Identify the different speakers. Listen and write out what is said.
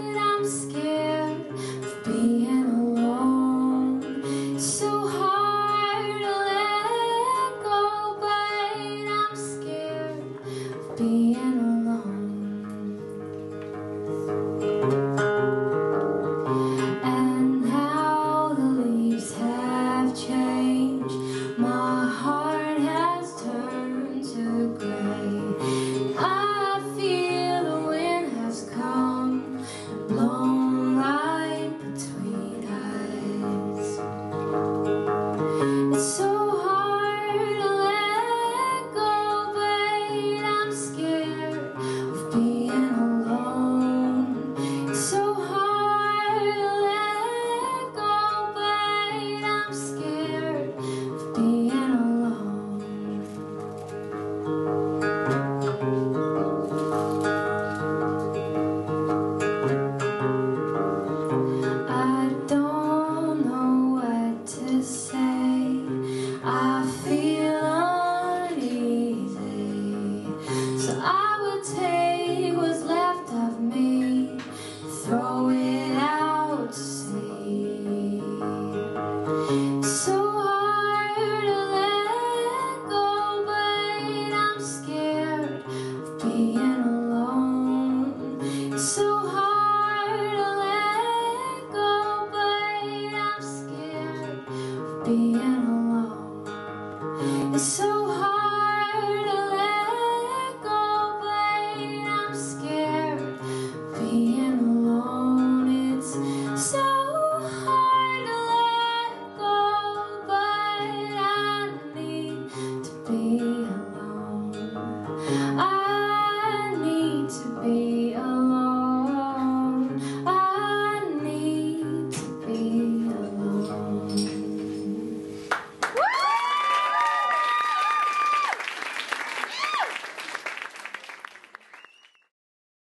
Speaker 1: love. I